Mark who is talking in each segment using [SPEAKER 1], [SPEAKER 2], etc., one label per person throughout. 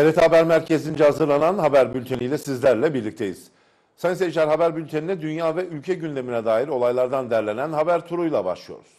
[SPEAKER 1] Evet Haber Merkezi'nce hazırlanan haber bülteniyle sizlerle birlikteyiz. Sayın seyirciler haber bültenine dünya ve ülke gündemine dair olaylardan derlenen haber turuyla başlıyoruz.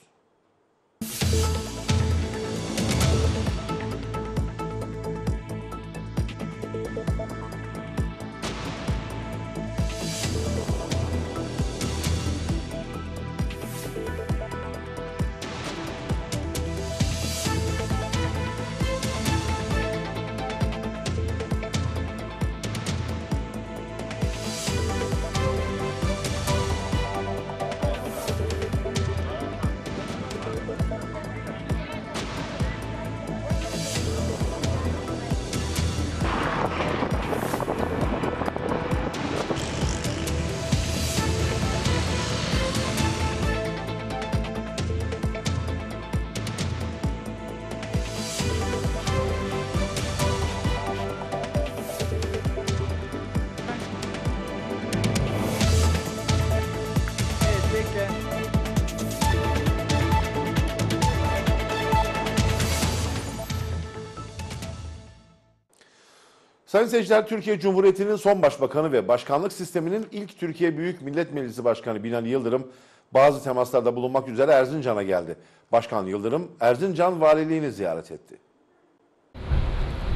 [SPEAKER 1] Sayın seyirciler Türkiye Cumhuriyeti'nin son başbakanı ve başkanlık sisteminin ilk Türkiye Büyük Millet Meclisi Başkanı Binali Yıldırım bazı temaslarda bulunmak üzere Erzincan'a geldi. Başkan Yıldırım Erzincan valiliğini ziyaret etti.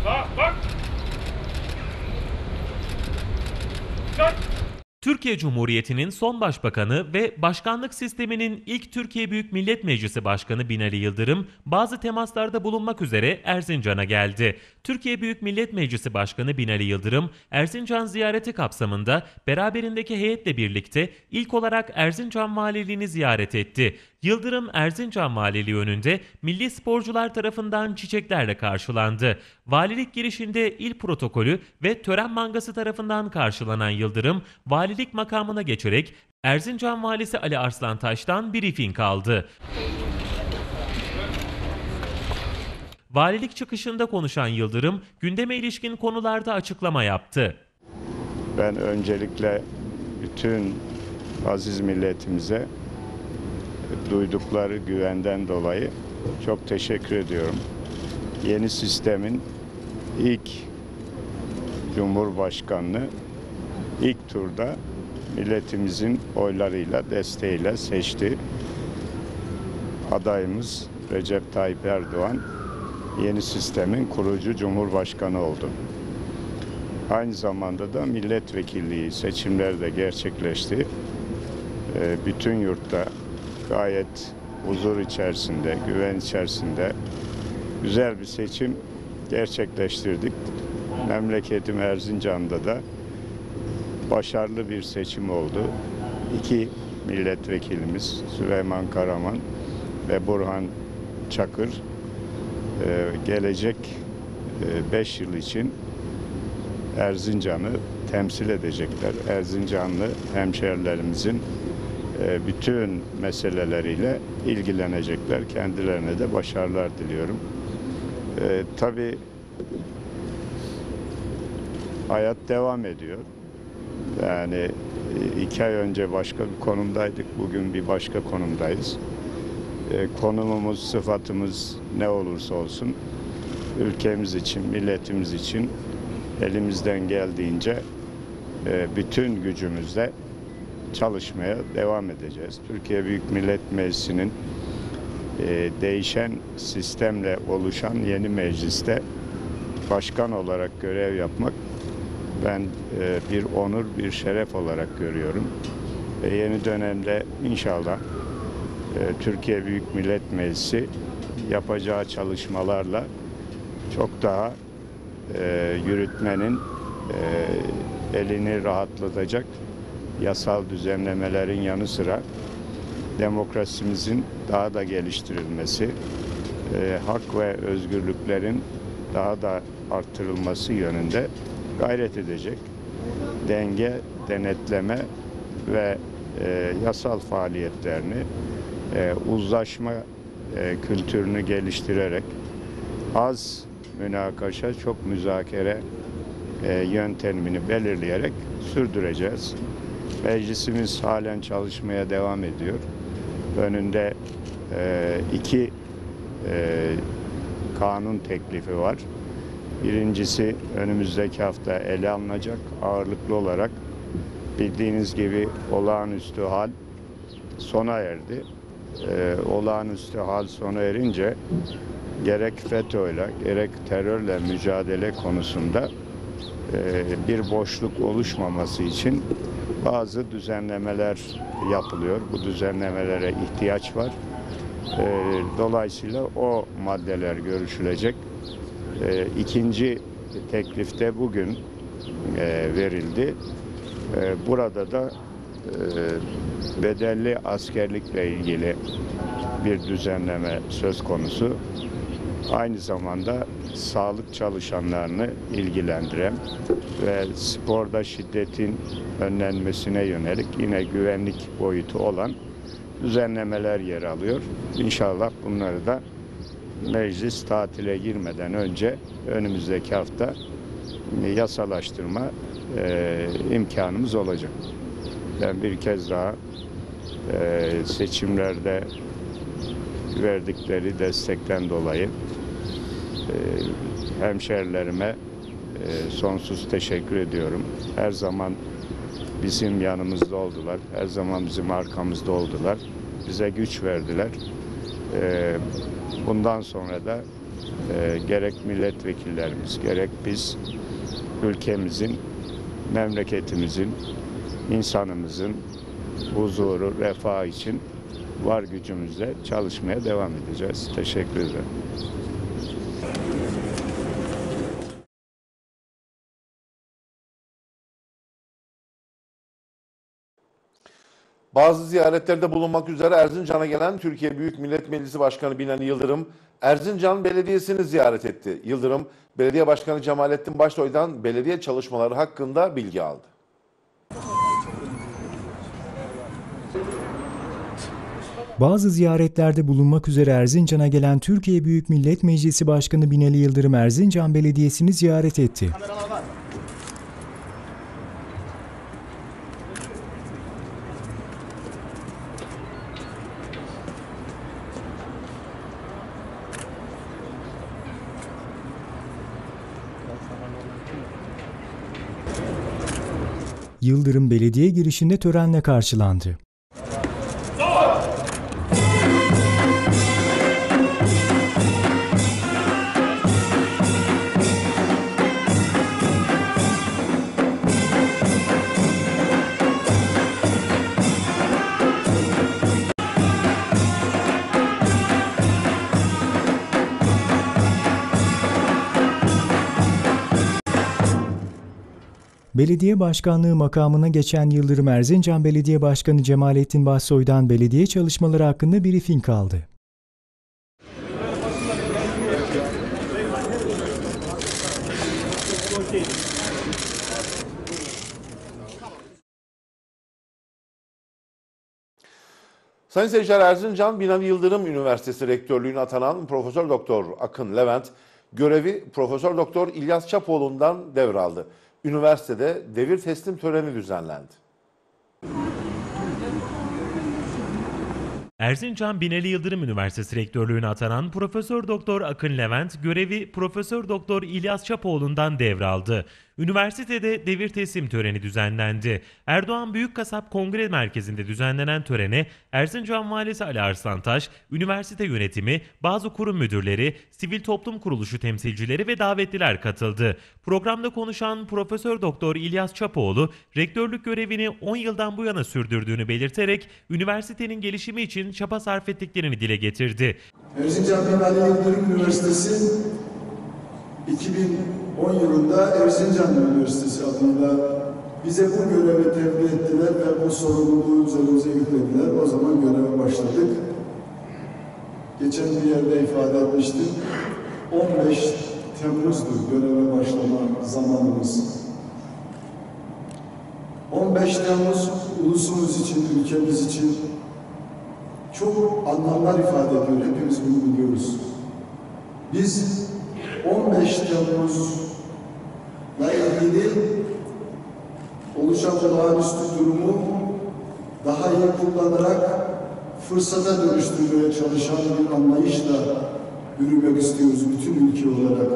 [SPEAKER 2] Bak bak. Dikkat.
[SPEAKER 3] Türkiye Cumhuriyeti'nin son başbakanı ve başkanlık sisteminin ilk Türkiye Büyük Millet Meclisi Başkanı Binali Yıldırım bazı temaslarda bulunmak üzere Erzincan'a geldi. Türkiye Büyük Millet Meclisi Başkanı Binali Yıldırım Erzincan ziyareti kapsamında beraberindeki heyetle birlikte ilk olarak Erzincan Valiliğini ziyaret etti. Yıldırım Erzincan Valiliği önünde milli sporcular tarafından çiçeklerle karşılandı. Valilik girişinde il protokolü ve tören mangası tarafından karşılanan Yıldırım, valilik makamına geçerek Erzincan Valisi Ali Arslantaş'tan briefing aldı. Valilik çıkışında konuşan Yıldırım, gündeme ilişkin konularda açıklama yaptı.
[SPEAKER 4] Ben öncelikle bütün aziz milletimize duydukları güvenden dolayı çok teşekkür ediyorum. Yeni sistemin ilk Cumhurbaşkanını ilk turda milletimizin oylarıyla, desteğiyle seçti. Adayımız Recep Tayyip Erdoğan yeni sistemin kurucu Cumhurbaşkanı oldu. Aynı zamanda da milletvekilliği seçimleri de gerçekleşti. Ee, Bütün yurtta gayet huzur içerisinde, güven içerisinde güzel bir seçim gerçekleştirdik. Memleketim Erzincan'da da başarılı bir seçim oldu. İki milletvekilimiz Süleyman Karaman ve Burhan Çakır e, gelecek 5 yıl için Erzincan'ı temsil edecekler. Erzincanlı hemşehrilerimizin e, bütün meseleleriyle ilgilenecekler. Kendilerine de başarılar diliyorum. E, tabii hayat devam ediyor. Yani e, iki ay önce başka bir konumdaydık. Bugün bir başka konumdayız. E, konumumuz, sıfatımız ne olursa olsun ülkemiz için, milletimiz için elimizden geldiğince e, bütün gücümüzle çalışmaya devam edeceğiz. Türkiye Büyük Millet Meclisi'nin e, değişen sistemle oluşan yeni mecliste başkan olarak görev yapmak ben e, bir onur, bir şeref olarak görüyorum. Ve yeni dönemde inşallah e, Türkiye Büyük Millet Meclisi yapacağı çalışmalarla çok daha yürütmenin elini rahatlatacak yasal düzenlemelerin yanı sıra demokrasimizin daha da geliştirilmesi, e, hak ve özgürlüklerin daha da arttırılması yönünde gayret edecek. Denge, denetleme ve e, yasal faaliyetlerini e, uzlaşma e, kültürünü geliştirerek az münakaşa, çok müzakere e, yöntemini belirleyerek sürdüreceğiz. Meclisimiz halen çalışmaya devam ediyor. Önünde e, iki e, kanun teklifi var. Birincisi önümüzdeki hafta ele alınacak ağırlıklı olarak bildiğiniz gibi olağanüstü hal sona erdi. Ee, olağanüstü hal sona erince gerek FETÖ'yle gerek terörle mücadele konusunda e, bir boşluk oluşmaması için bazı düzenlemeler yapılıyor. Bu düzenlemelere ihtiyaç var. E, Dolayısıyla o maddeler görüşülecek. E, İkinci teklifte bugün e, verildi. E, Burada da e, bedelli askerlikle ilgili bir düzenleme söz konusu. Aynı zamanda sağlık çalışanlarını ilgilendiren ve sporda şiddetin önlenmesine yönelik yine güvenlik boyutu olan düzenlemeler yer alıyor. İnşallah bunları da meclis tatile girmeden önce önümüzdeki hafta yasalaştırma e, imkanımız olacak. Ben bir kez daha e, seçimlerde verdikleri destekten dolayı e, hemşerilerime e, sonsuz teşekkür ediyorum. Her zaman bizim yanımızda oldular. Her zaman bizim arkamızda oldular. Bize güç verdiler. E, bundan sonra da gerek milletvekillerimiz, gerek biz ülkemizin, memleketimizin, insanımızın huzuru, refah için var gücümüzle çalışmaya devam edeceğiz. Teşekkür ederim.
[SPEAKER 1] Bazı ziyaretlerde bulunmak üzere Erzincan'a gelen Türkiye Büyük Millet Meclisi Başkanı Binali Yıldırım, Erzincan Belediyesi'ni ziyaret etti. Yıldırım, Belediye Başkanı Cemalettin Başsoy'dan belediye çalışmaları hakkında bilgi aldı.
[SPEAKER 5] Bazı ziyaretlerde bulunmak üzere Erzincan'a gelen Türkiye Büyük Millet Meclisi Başkanı Binali Yıldırım Erzincan Belediyesi'ni ziyaret etti. Yıldırım belediye girişinde törenle karşılandı. Belediye başkanlığı makamına geçen Yıldırım Erzincan Belediye Başkanı Cemalettin Bahsoy'dan belediye çalışmaları hakkında briefing aldı.
[SPEAKER 1] Sayın seyirciler Erzincan Binali Yıldırım Üniversitesi Rektörlüğüne atanan Profesör Doktor Akın Levent görevi Profesör Doktor İlyas Çapoğlu'ndan devraldı. Üniversitede devir teslim töreni düzenlendi.
[SPEAKER 3] Erzincan Binali Yıldırım Üniversitesi Rektörlüğüne atanan Profesör Doktor Akın Levent görevi Profesör Doktor İlyas Çapoğlu'ndan devraldı. Üniversitede devir teslim töreni düzenlendi. Erdoğan Büyükkasap Kongre Merkezi'nde düzenlenen törene Erzincan Valisi Ali Arslantaş, üniversite yönetimi, bazı kurum müdürleri, sivil toplum kuruluşu temsilcileri ve davetliler katıldı. Programda konuşan Profesör Doktor İlyas Çapoğlu, rektörlük görevini 10 yıldan bu yana sürdürdüğünü belirterek üniversitenin gelişimi için çaba sarf ettiklerini dile getirdi.
[SPEAKER 6] Erzincan Binali Yıldırım Üniversitesi 2010 yılında Erzincan Üniversitesi adıyla bize bu görevi tevdi ettiler ve bu sorumluluğu üzerimize yüklediler. O zaman göreve başladık. Geçen bir yerde ifade etmiştim. 15 Temmuz'dur göreve başlama zamanımız. 15 Temmuz ulusumuz için, ülkemiz için çok anlamlar ifade ediyor. Hepimiz bunu biliyoruz. Biz 15 Temmuz'la ilgili oluşan olağanüstü durumu daha iyi kullanarak fırsata dönüştürmeye çalışan bir anlayışla yürümek istiyoruz bütün ülke olarak.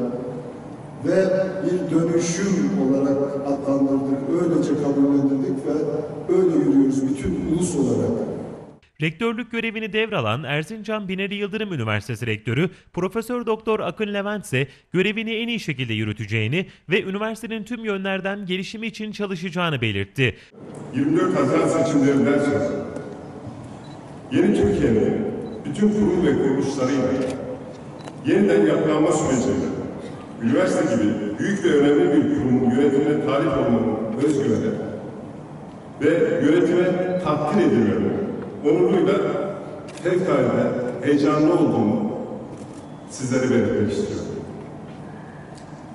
[SPEAKER 6] ve bir dönüşüm olarak adlandırdık. Öylece kabullendirdik ve öyle yürüyoruz bütün ulus olarak.
[SPEAKER 3] Rektörlük görevini devralan Erzincan Binali Yıldırım Üniversitesi Rektörü Profesör Doktor Akın Levent ise görevini en iyi şekilde yürüteceğini ve üniversitenin tüm yönlerden gelişimi için çalışacağını belirtti.
[SPEAKER 7] 24 Haziran seçimlerinden sonra yeni Türkiye'nin bütün kurum ve kuruluşlarıyla yeniden yapılanma sürecinde üniversite gibi büyük ve önemli bir kurumun yönetimine talip olmanın özgüveni ve yönetime takdir edilmenin onuruyla fevkalade heyecanlı olduğumu sizlere belirtmek istiyorum.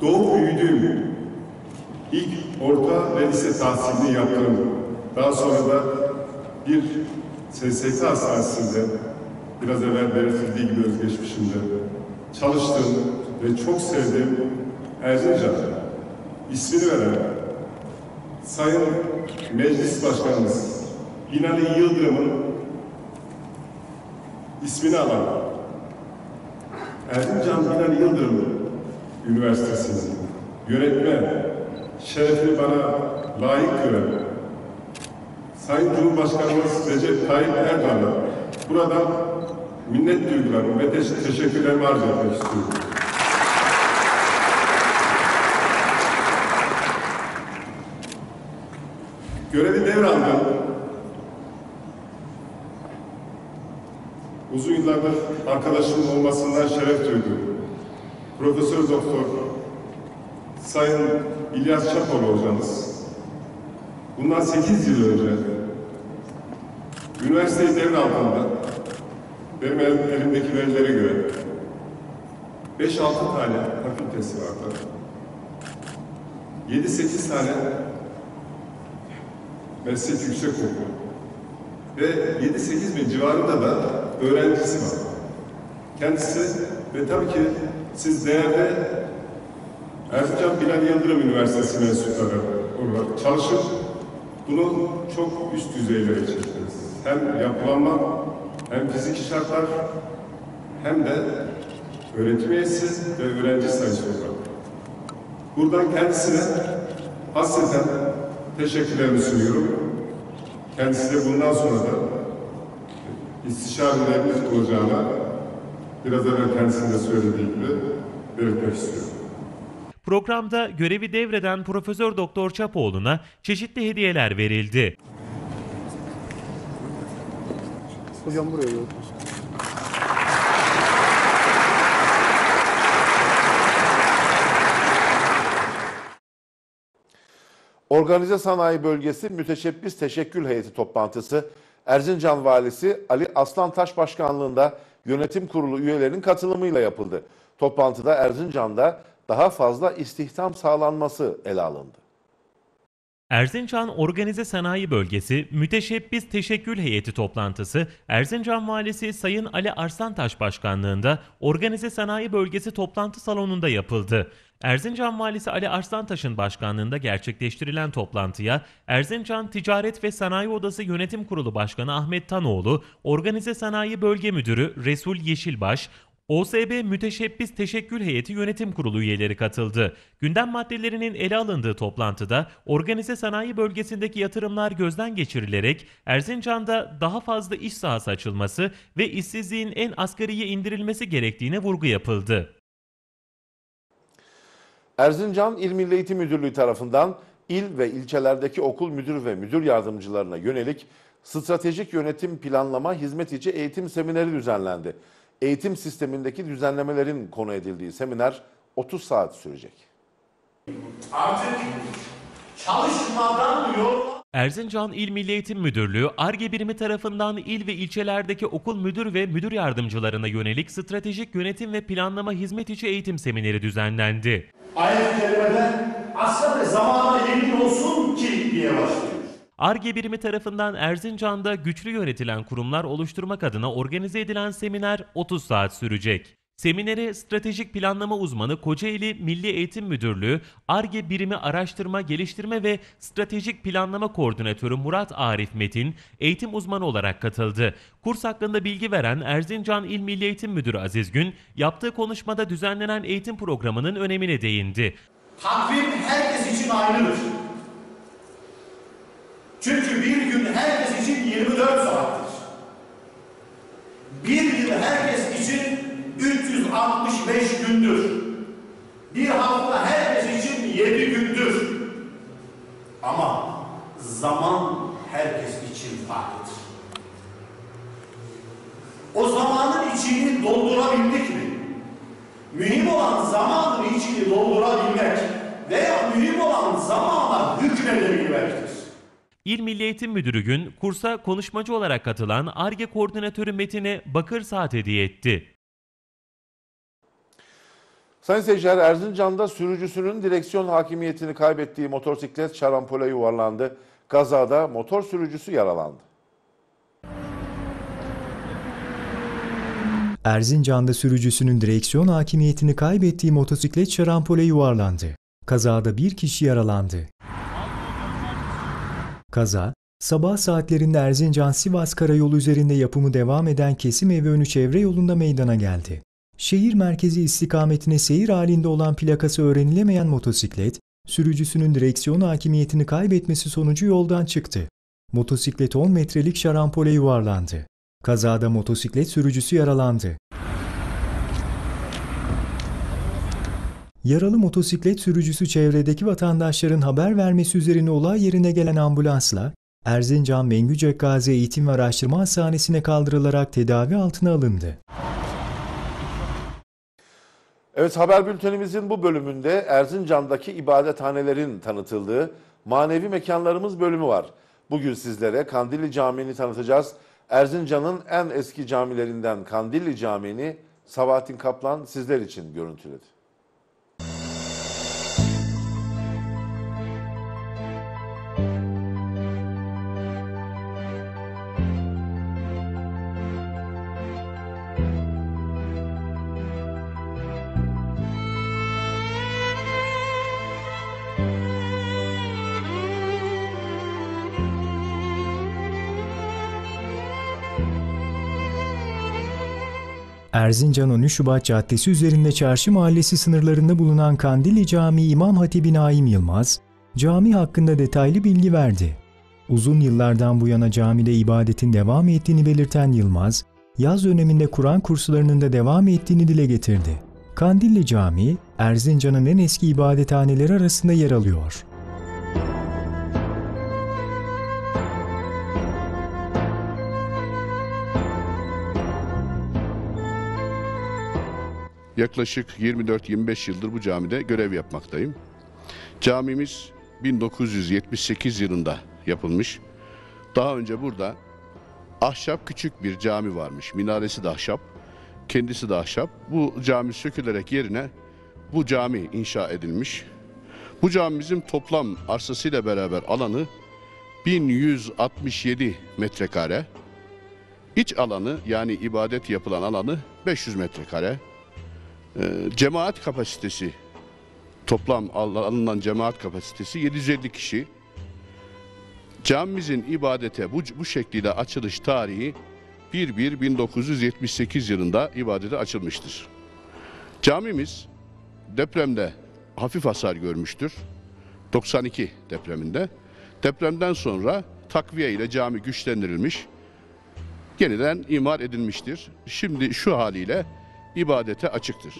[SPEAKER 7] Doğup büyüdüğüm İlk orta ve lise tahsilini yaptığım, daha sonra da bir SSK hastanesinde, biraz evvel belirtildiği gibi özgeçmişimde çalıştığım ve çok sevdiğim Erzincan ismini veren Sayın Meclis Başkanımız Binali Yıldırım'ın ismini alan Erzincan Binali Yıldırım Üniversitesi'nin yönetmen. Şerefini bana layık gören. Sayın Cumhurbaşkanımız Recep Tayyip Erdoğan'a buradan minnet duygularımı ve teş- teşekkürlerimi arz etmek istiyorum. Görevi devraldım. Uzun yıllardır arkadaşım olmasından şeref duydum. Profesör Doktor Sayın İlyas Çapoğlu hocamız bundan 8 yıl önce üniversiteyi devraldığında benim elim- elimdeki verilere göre 5-6 tane fakültesi vardı. 7-8 tane meslek yüksekokulu ve 7-8 bin civarında da öğrencisi var. Kendisi ve tabii ki siz değerli Erzincan Binali Yıldırım Üniversitesi mensupları olarak çalışıp bunu çok üst düzeylere çektiniz. Hem yapılanma, hem fiziki şartlar, hem de öğretim üyesi ve öğrenci sayısı olarak. Buradan kendisine hasreten teşekkürlerimi sunuyorum. Kendisi de bundan sonra da istişarelerimiz olacağına biraz evvel kendisinin de söylediği gibi belirtmek istiyorum.
[SPEAKER 3] Programda görevi devreden Profesör Doktor Çapoğlu'na çeşitli hediyeler verildi.
[SPEAKER 8] Hocam buraya yok.
[SPEAKER 1] Organize Sanayi Bölgesi Müteşebbis Teşekkül Heyeti toplantısı Erzincan Valisi Ali Aslantaş Başkanlığında yönetim kurulu üyelerinin katılımıyla yapıldı. Toplantıda Erzincan'da daha fazla istihdam sağlanması ele alındı.
[SPEAKER 3] Erzincan Organize Sanayi Bölgesi Müteşebbis Teşekkül Heyeti toplantısı Erzincan Valisi Sayın Ali Arslantaş Başkanlığında Organize Sanayi Bölgesi toplantı salonunda yapıldı. Erzincan Valisi Ali Arslantaş'ın başkanlığında gerçekleştirilen toplantıya Erzincan Ticaret ve Sanayi Odası Yönetim Kurulu Başkanı Ahmet Tanoğlu, Organize Sanayi Bölge Müdürü Resul Yeşilbaş, OSB Müteşebbis Teşekkül Heyeti Yönetim Kurulu üyeleri katıldı. Gündem maddelerinin ele alındığı toplantıda organize sanayi bölgesindeki yatırımlar gözden geçirilerek Erzincan'da daha fazla iş sahası açılması ve işsizliğin en asgariye indirilmesi gerektiğine vurgu yapıldı.
[SPEAKER 1] Erzincan İl Milli Eğitim Müdürlüğü tarafından il ve ilçelerdeki okul müdür ve müdür yardımcılarına yönelik stratejik yönetim planlama hizmet içi eğitim semineri düzenlendi. Eğitim sistemindeki düzenlemelerin konu edildiği seminer 30 saat sürecek.
[SPEAKER 2] Artık çalışmadan yol
[SPEAKER 3] Erzincan İl Milli Eğitim Müdürlüğü, ARGE birimi tarafından il ve ilçelerdeki okul müdür ve müdür yardımcılarına yönelik stratejik yönetim ve planlama hizmet içi eğitim semineri düzenlendi.
[SPEAKER 2] ayet kerimeden asla ve zamana emin olsun ki diye başlıyor.
[SPEAKER 3] ARGE birimi tarafından Erzincan'da güçlü yönetilen kurumlar oluşturmak adına organize edilen seminer 30 saat sürecek. Seminere stratejik planlama uzmanı Kocaeli Milli Eğitim Müdürlüğü, ARGE Birimi Araştırma, Geliştirme ve Stratejik Planlama Koordinatörü Murat Arif Metin, eğitim uzmanı olarak katıldı. Kurs hakkında bilgi veren Erzincan İl Milli Eğitim Müdürü Aziz Gün, yaptığı konuşmada düzenlenen eğitim programının önemine değindi.
[SPEAKER 2] Takvim herkes için aynıdır. Çünkü bir gün herkes için 24 saattir. Bir yıl herkes için 365 gündür. Bir hafta herkes için 7 gündür. Ama zaman herkes için farklıdır. O zamanın içini doldurabildik mi? Mühim olan zamanın içini doldurabilmek veya mühim olan zamana hükmedebilmektir.
[SPEAKER 3] İl Milli Eğitim Müdürü Gün, kursa konuşmacı olarak katılan ARGE Koordinatörü Metin'e bakır saat hediye etti.
[SPEAKER 1] Sayın seyirciler Erzincan'da sürücüsünün direksiyon hakimiyetini kaybettiği motosiklet şarampole yuvarlandı. Kazada motor sürücüsü yaralandı.
[SPEAKER 5] Erzincan'da sürücüsünün direksiyon hakimiyetini kaybettiği motosiklet şarampole yuvarlandı. Kazada bir kişi yaralandı. Kaza, sabah saatlerinde Erzincan-Sivas karayolu üzerinde yapımı devam eden kesim evi önü çevre yolunda meydana geldi. Şehir merkezi istikametine seyir halinde olan plakası öğrenilemeyen motosiklet, sürücüsünün direksiyon hakimiyetini kaybetmesi sonucu yoldan çıktı. Motosiklet 10 metrelik şarampole yuvarlandı. Kazada motosiklet sürücüsü yaralandı. Yaralı motosiklet sürücüsü çevredeki vatandaşların haber vermesi üzerine olay yerine gelen ambulansla Erzincan Mengücek Gazi Eğitim ve Araştırma Hastanesi'ne kaldırılarak tedavi altına alındı.
[SPEAKER 1] Evet haber bültenimizin bu bölümünde Erzincan'daki ibadethanelerin tanıtıldığı manevi mekanlarımız bölümü var. Bugün sizlere Kandilli Camii'ni tanıtacağız. Erzincan'ın en eski camilerinden Kandilli Camii'ni Sabahattin Kaplan sizler için görüntüledi.
[SPEAKER 5] Erzincan 13 Şubat Caddesi üzerinde Çarşı Mahallesi sınırlarında bulunan Kandilli Camii İmam Hatibi Naim Yılmaz, cami hakkında detaylı bilgi verdi. Uzun yıllardan bu yana camide ibadetin devam ettiğini belirten Yılmaz, yaz döneminde Kur'an kurslarının da devam ettiğini dile getirdi. Kandilli Camii, Erzincan'ın en eski ibadethaneleri arasında yer alıyor.
[SPEAKER 9] Yaklaşık 24-25 yıldır bu camide görev yapmaktayım. Camimiz 1978 yılında yapılmış. Daha önce burada ahşap küçük bir cami varmış. Minaresi de ahşap, kendisi de ahşap. Bu cami sökülerek yerine bu cami inşa edilmiş. Bu camimizin toplam arsasıyla beraber alanı 1167 metrekare. İç alanı yani ibadet yapılan alanı 500 metrekare. Ee, cemaat kapasitesi toplam al- alınan cemaat kapasitesi 750 kişi. Camimizin ibadete bu, bu şekliyle açılış tarihi 1-1-1978 yılında ibadete açılmıştır. Camimiz depremde hafif hasar görmüştür. 92 depreminde. Depremden sonra takviye ile cami güçlendirilmiş, yeniden imar edilmiştir. Şimdi şu haliyle ibadete açıktır.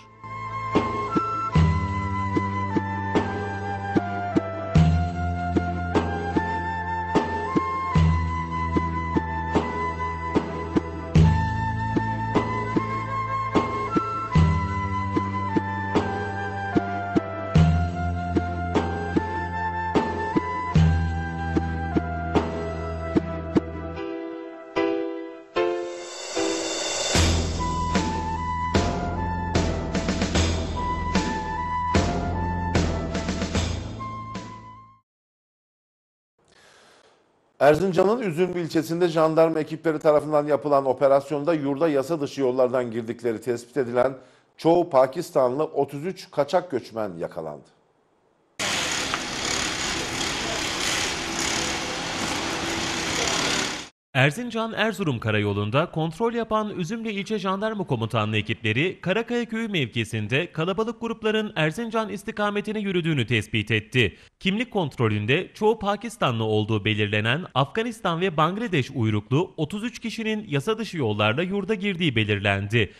[SPEAKER 1] Erzincan'ın Üzümlü ilçesinde jandarma ekipleri tarafından yapılan operasyonda yurda yasa dışı yollardan girdikleri tespit edilen çoğu Pakistanlı 33 kaçak göçmen yakalandı.
[SPEAKER 3] Erzincan-Erzurum karayolunda kontrol yapan Üzümlü İlçe Jandarma Komutanlığı ekipleri Karakaya Köyü mevkisinde kalabalık grupların Erzincan istikametine yürüdüğünü tespit etti. Kimlik kontrolünde çoğu Pakistanlı olduğu belirlenen Afganistan ve Bangladeş uyruklu 33 kişinin yasa dışı yollarla yurda girdiği belirlendi.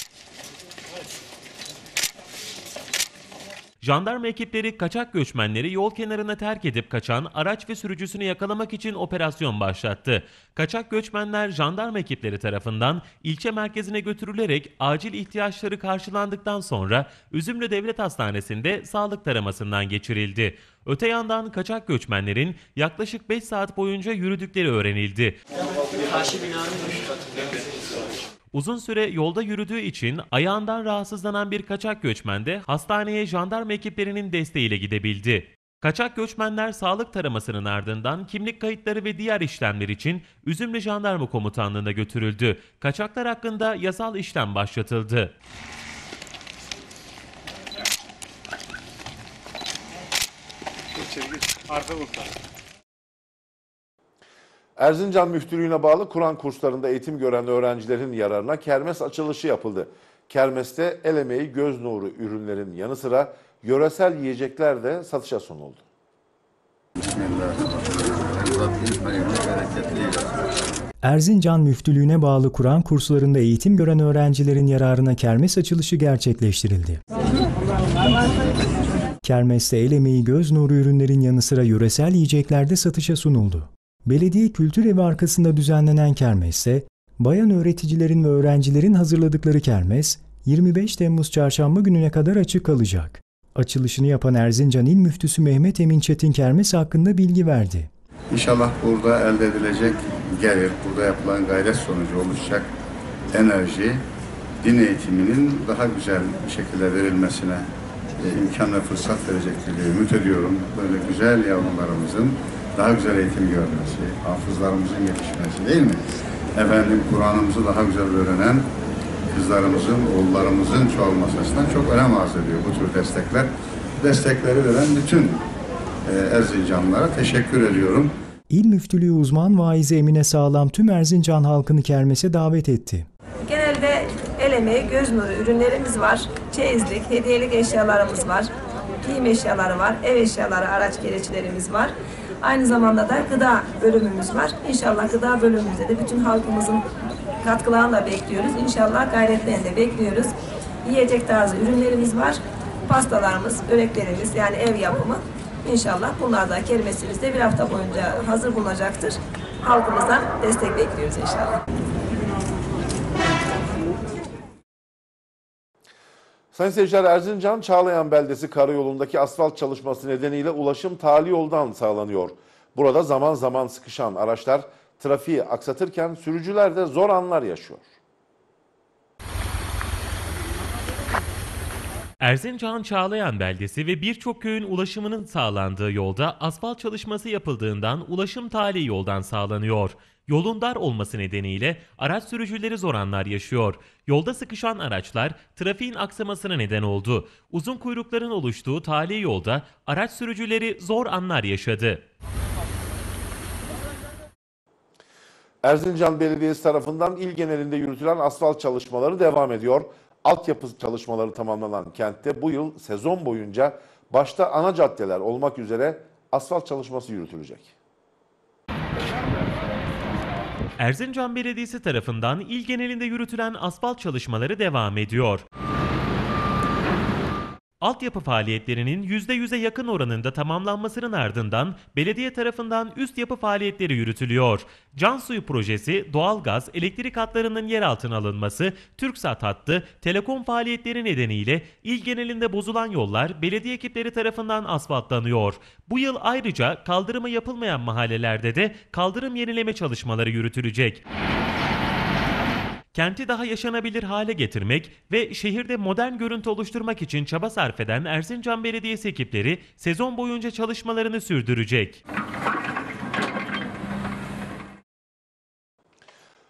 [SPEAKER 3] Jandarma ekipleri kaçak göçmenleri yol kenarına terk edip kaçan araç ve sürücüsünü yakalamak için operasyon başlattı. Kaçak göçmenler jandarma ekipleri tarafından ilçe merkezine götürülerek acil ihtiyaçları karşılandıktan sonra Üzümlü Devlet Hastanesi'nde sağlık taramasından geçirildi. Öte yandan kaçak göçmenlerin yaklaşık 5 saat boyunca yürüdükleri öğrenildi. Uzun süre yolda yürüdüğü için ayağından rahatsızlanan bir kaçak göçmen de hastaneye jandarma ekiplerinin desteğiyle gidebildi. Kaçak göçmenler sağlık taramasının ardından kimlik kayıtları ve diğer işlemler için Üzümlü Jandarma Komutanlığı'na götürüldü. Kaçaklar hakkında yasal işlem başlatıldı.
[SPEAKER 1] Erzincan Müftülüğü'ne bağlı Kur'an kurslarında eğitim gören öğrencilerin yararına kermes açılışı yapıldı. Kermeste el emeği göz nuru ürünlerin yanı sıra yöresel yiyecekler de satışa sunuldu.
[SPEAKER 5] Erzincan Müftülüğü'ne bağlı Kur'an kurslarında eğitim gören öğrencilerin yararına kermes açılışı gerçekleştirildi. Kermeste el emeği göz nuru ürünlerin yanı sıra yöresel yiyecekler de satışa sunuldu. Belediye Kültür Evi arkasında düzenlenen kermeste, bayan öğreticilerin ve öğrencilerin hazırladıkları kermes, 25 Temmuz çarşamba gününe kadar açık kalacak. Açılışını yapan Erzincan İl Müftüsü Mehmet Emin Çetin kermes hakkında bilgi verdi.
[SPEAKER 10] İnşallah burada elde edilecek gelir, burada yapılan gayret sonucu oluşacak enerji, din eğitiminin daha güzel bir şekilde verilmesine e, imkan ve fırsat verecektir diye ümit ediyorum. Böyle güzel yavrularımızın daha güzel eğitim görmesi, hafızlarımızın yetişmesi değil mi? Efendim Kur'an'ımızı daha güzel öğrenen kızlarımızın, oğullarımızın çoğalması açısından çok önem arz ediyor bu tür destekler. Destekleri veren bütün e, Erzincanlılara teşekkür ediyorum.
[SPEAKER 5] İl Müftülüğü uzman vaizi Emine Sağlam tüm Erzincan halkını kermese davet etti.
[SPEAKER 11] Genelde el emeği, göz nuru ürünlerimiz var. Çeyizlik, hediyelik eşyalarımız var. Giyim eşyaları var, ev eşyaları, araç gereçlerimiz var. Aynı zamanda da gıda bölümümüz var. İnşallah gıda bölümümüzde de bütün halkımızın katkılarını da bekliyoruz. İnşallah gayretlerini de bekliyoruz. Yiyecek tarzı ürünlerimiz var. Pastalarımız, böreklerimiz yani ev yapımı. İnşallah bunlar da kermesimizde bir hafta boyunca hazır bulunacaktır. Halkımızdan destek bekliyoruz inşallah.
[SPEAKER 1] Sayın seyirciler Erzincan Çağlayan beldesi karayolundaki asfalt çalışması nedeniyle ulaşım tali yoldan sağlanıyor. Burada zaman zaman sıkışan araçlar trafiği aksatırken sürücüler de zor anlar yaşıyor.
[SPEAKER 3] Erzincan Çağlayan beldesi ve birçok köyün ulaşımının sağlandığı yolda asfalt çalışması yapıldığından ulaşım tali yoldan sağlanıyor. Yolun dar olması nedeniyle araç sürücüleri zor anlar yaşıyor. Yolda sıkışan araçlar trafiğin aksamasına neden oldu. Uzun kuyrukların oluştuğu tali yolda araç sürücüleri zor anlar yaşadı.
[SPEAKER 1] Erzincan Belediyesi tarafından il genelinde yürütülen asfalt çalışmaları devam ediyor. Altyapı çalışmaları tamamlanan kentte bu yıl sezon boyunca başta ana caddeler olmak üzere asfalt çalışması yürütülecek.
[SPEAKER 3] Erzincan Belediyesi tarafından il genelinde yürütülen asfalt çalışmaları devam ediyor. Altyapı faaliyetlerinin %100'e yakın oranında tamamlanmasının ardından belediye tarafından üst yapı faaliyetleri yürütülüyor. Can suyu projesi, doğalgaz, elektrik hatlarının yer altına alınması, TürkSat hattı, telekom faaliyetleri nedeniyle il genelinde bozulan yollar belediye ekipleri tarafından asfaltlanıyor. Bu yıl ayrıca kaldırımı yapılmayan mahallelerde de kaldırım yenileme çalışmaları yürütülecek. Kenti daha yaşanabilir hale getirmek ve şehirde modern görüntü oluşturmak için çaba sarf eden Erzincan Belediyesi ekipleri sezon boyunca çalışmalarını sürdürecek.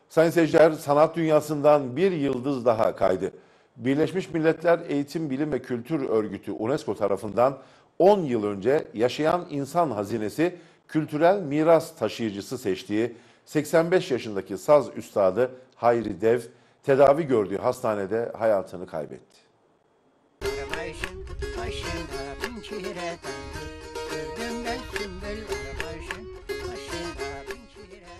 [SPEAKER 1] Sayın seyirciler sanat dünyasından bir yıldız daha kaydı. Birleşmiş Milletler Eğitim, Bilim ve Kültür Örgütü UNESCO tarafından 10 yıl önce yaşayan insan hazinesi kültürel miras taşıyıcısı seçtiği 85 yaşındaki saz üstadı Hayri Dev tedavi gördüğü hastanede hayatını kaybetti.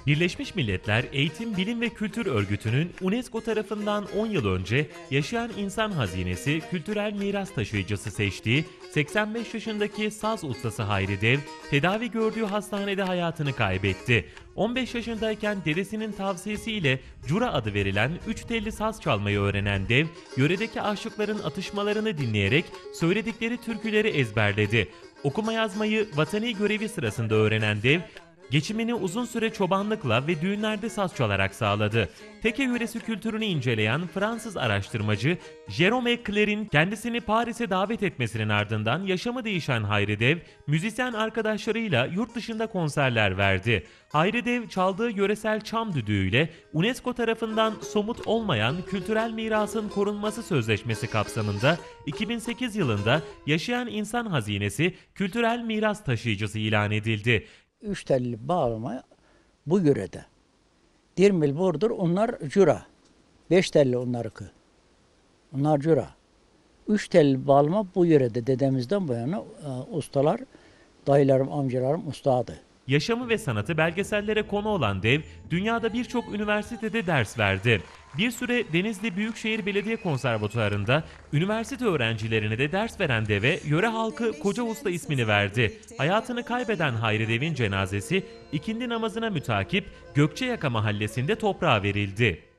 [SPEAKER 3] Birleşmiş Milletler Eğitim, Bilim ve Kültür Örgütü'nün UNESCO tarafından 10 yıl önce yaşayan insan hazinesi kültürel miras taşıyıcısı seçtiği 85 yaşındaki saz ustası Hayri Dev tedavi gördüğü hastanede hayatını kaybetti. 15 yaşındayken dedesinin tavsiyesiyle Cura adı verilen üç telli saz çalmayı öğrenen Dev, yöredeki aşıkların atışmalarını dinleyerek söyledikleri türküleri ezberledi. Okuma yazmayı vatani görevi sırasında öğrenen Dev, Geçimini uzun süre çobanlıkla ve düğünlerde saz çalarak sağladı. Teke yöresi kültürünü inceleyen Fransız araştırmacı Jérôme Eclair'in kendisini Paris'e davet etmesinin ardından yaşamı değişen Hayri Dev, müzisyen arkadaşlarıyla yurt dışında konserler verdi. Hayri Dev çaldığı yöresel çam düdüğüyle UNESCO tarafından somut olmayan kültürel mirasın korunması sözleşmesi kapsamında 2008 yılında Yaşayan İnsan Hazinesi kültürel miras taşıyıcısı ilan edildi.
[SPEAKER 12] Üç telli bağlama bu yörede. Dirmil Burdur onlar cura. Beş telli onlarıkı. Onlar cura. Üç telli bağlama bu yörede dedemizden bu yana e, ustalar, dayılarım, amcalarım ustadı.
[SPEAKER 3] Yaşamı ve sanatı belgesellere konu olan Dev, dünyada birçok üniversitede ders verdi. Bir süre Denizli Büyükşehir Belediye Konservatuarı'nda üniversite öğrencilerine de ders veren Dev'e yöre halkı Koca Usta ismini verdi. Hayatını kaybeden Hayri Dev'in cenazesi ikindi namazına mütakip Gökçeyaka mahallesinde toprağa verildi.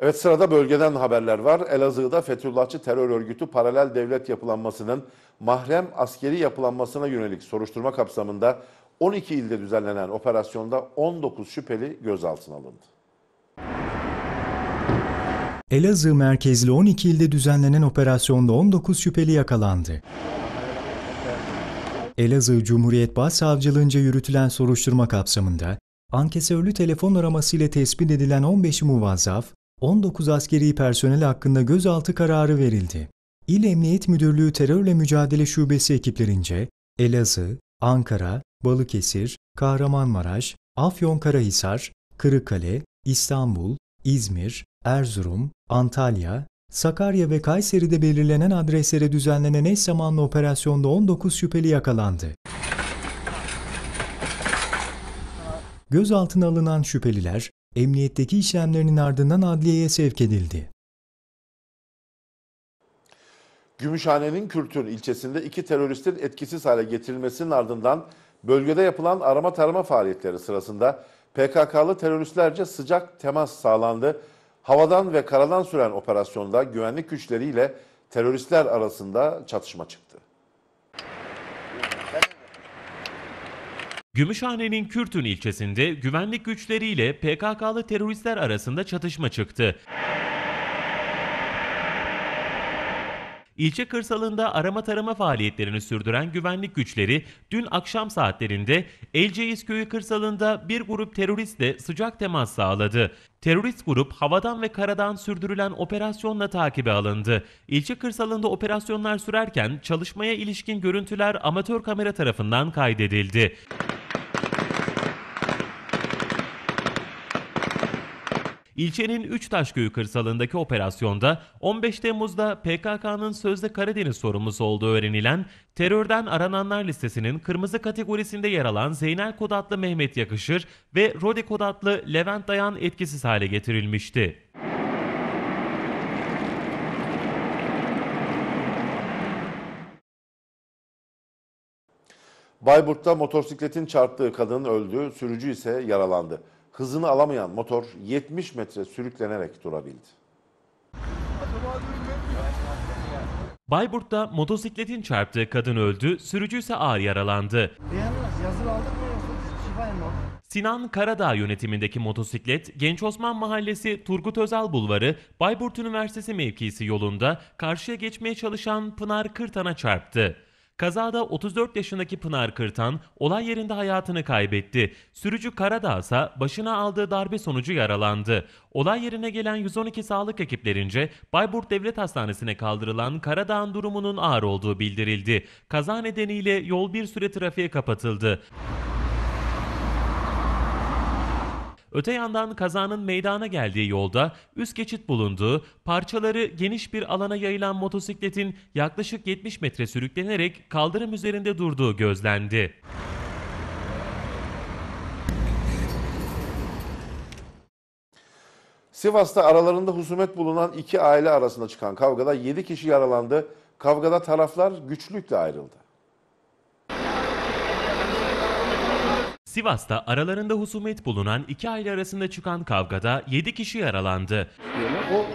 [SPEAKER 1] Evet sırada bölgeden haberler var. Elazığ'da Fethullahçı terör örgütü paralel devlet yapılanmasının mahrem askeri yapılanmasına yönelik soruşturma kapsamında 12 ilde düzenlenen operasyonda 19 şüpheli gözaltına alındı.
[SPEAKER 5] Elazığ merkezli 12 ilde düzenlenen operasyonda 19 şüpheli yakalandı. Elazığ Cumhuriyet Başsavcılığınca yürütülen soruşturma kapsamında ankesörlü telefon aramasıyla tespit edilen 15 muvazzaf, 19 askeri personel hakkında gözaltı kararı verildi. İl Emniyet Müdürlüğü Terörle Mücadele Şubesi ekiplerince Elazığ, Ankara, Balıkesir, Kahramanmaraş, Afyonkarahisar, Kırıkkale, İstanbul, İzmir, Erzurum, Antalya, Sakarya ve Kayseri'de belirlenen adreslere düzenlenen eş zamanlı operasyonda 19 şüpheli yakalandı. Gözaltına alınan şüpheliler, emniyetteki işlemlerinin ardından adliyeye sevk edildi.
[SPEAKER 1] Gümüşhane'nin Kürtün ilçesinde iki teröristin etkisiz hale getirilmesinin ardından bölgede yapılan arama tarama faaliyetleri sırasında PKK'lı teröristlerce sıcak temas sağlandı. Havadan ve karadan süren operasyonda güvenlik güçleriyle teröristler arasında çatışma çıktı.
[SPEAKER 3] Gümüşhane'nin Kürtün ilçesinde güvenlik güçleriyle PKK'lı teröristler arasında çatışma çıktı. İlçe kırsalında arama tarama faaliyetlerini sürdüren güvenlik güçleri dün akşam saatlerinde Elceyiz köyü kırsalında bir grup teröristle sıcak temas sağladı. Terörist grup havadan ve karadan sürdürülen operasyonla takibe alındı. İlçe kırsalında operasyonlar sürerken çalışmaya ilişkin görüntüler amatör kamera tarafından kaydedildi. İlçenin Üçtaşköyü kırsalındaki operasyonda 15 Temmuz'da PKK'nın sözde Karadeniz sorumlusu olduğu öğrenilen terörden arananlar listesinin kırmızı kategorisinde yer alan Zeynel Kod adlı Mehmet Yakışır ve Rodi Kod adlı Levent Dayan etkisiz hale getirilmişti.
[SPEAKER 1] Bayburt'ta motosikletin çarptığı kadın öldü, sürücü ise yaralandı. Hızını alamayan motor 70 metre sürüklenerek durabildi.
[SPEAKER 3] Bayburt'ta motosikletin çarptığı kadın öldü, sürücü ise ağır yaralandı. Sinan Karadağ yönetimindeki motosiklet Genç Osman Mahallesi Turgut Özal Bulvarı Bayburt Üniversitesi mevkisi yolunda karşıya geçmeye çalışan Pınar Kırtan'a çarptı. Kazada 34 yaşındaki Pınar Kırtan olay yerinde hayatını kaybetti. Sürücü Karadağ ise başına aldığı darbe sonucu yaralandı. Olay yerine gelen 112 sağlık ekiplerince Bayburt Devlet Hastanesi'ne kaldırılan Karadağ'ın durumunun ağır olduğu bildirildi. Kaza nedeniyle yol bir süre trafiğe kapatıldı. Öte yandan kazanın meydana geldiği yolda üst geçit bulunduğu, parçaları geniş bir alana yayılan motosikletin yaklaşık 70 metre sürüklenerek kaldırım üzerinde durduğu gözlendi.
[SPEAKER 1] Sivas'ta aralarında husumet bulunan iki aile arasında çıkan kavgada 7 kişi yaralandı. Kavgada taraflar güçlükle ayrıldı.
[SPEAKER 3] Sivas'ta aralarında husumet bulunan iki aile arasında çıkan kavgada 7 kişi yaralandı.
[SPEAKER 8] O.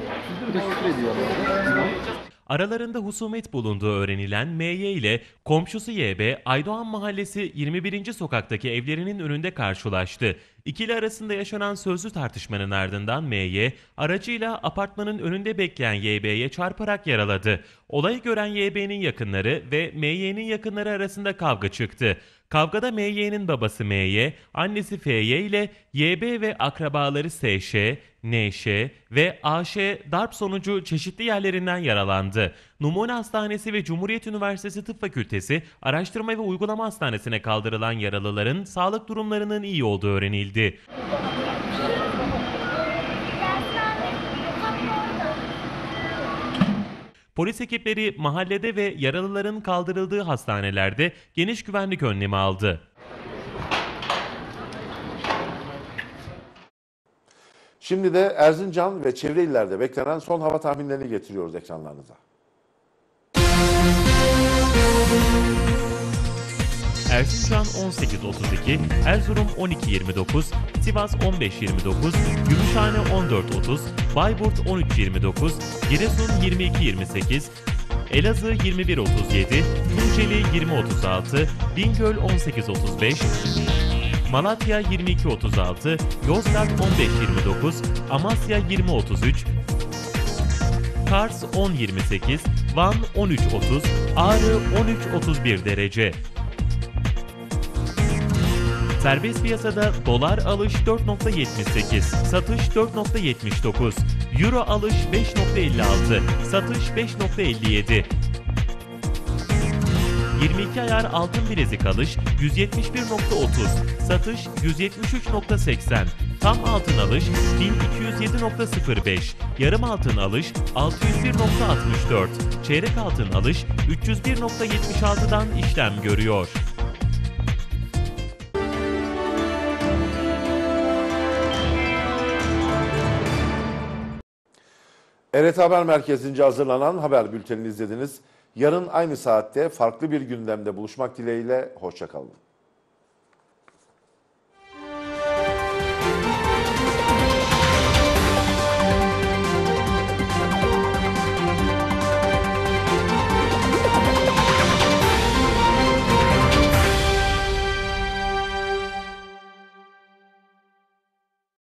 [SPEAKER 3] Aralarında husumet bulunduğu öğrenilen MY ile komşusu YB Aydoğan Mahallesi 21. sokaktaki evlerinin önünde karşılaştı. İkili arasında yaşanan sözlü tartışmanın ardından MY aracıyla apartmanın önünde bekleyen YB'ye çarparak yaraladı. Olayı gören YB'nin yakınları ve MY'nin yakınları arasında kavga çıktı. Kavgada MY'nin babası MY, annesi FY ile YB ve akrabaları SŞ, NŞ ve AŞ darp sonucu çeşitli yerlerinden yaralandı. Numune Hastanesi ve Cumhuriyet Üniversitesi Tıp Fakültesi Araştırma ve Uygulama Hastanesi'ne kaldırılan yaralıların sağlık durumlarının iyi olduğu öğrenildi. Polis ekipleri mahallede ve yaralıların kaldırıldığı hastanelerde geniş güvenlik önlemi aldı.
[SPEAKER 1] Şimdi de Erzincan ve çevre illerde beklenen son hava tahminlerini getiriyoruz ekranlarınıza.
[SPEAKER 3] Erzincan 18.32, Erzurum 12.29, Sivas 15.29, Gümüşhane 14.30, Bayburt 13.29, Giresun 22.28, Elazığ 21.37, Tunceli 20.36, Bingöl 18.35, Malatya 22.36, Yozgat 15.29, Amasya 20.33, Kars 10.28, Van 13.30, Ağrı 13.31 derece. Serbest piyasada dolar alış 4.78, satış 4.79, euro alış 5.56, satış 5.57. 22 ayar altın bilezik alış 171.30, satış 173.80, tam altın alış 1207.05, yarım altın alış 601.64, çeyrek altın alış 301.76'dan işlem görüyor.
[SPEAKER 1] ERT Haber Merkezi'nce hazırlanan haber bültenini izlediniz. Yarın aynı saatte farklı bir gündemde buluşmak dileğiyle hoşçakalın.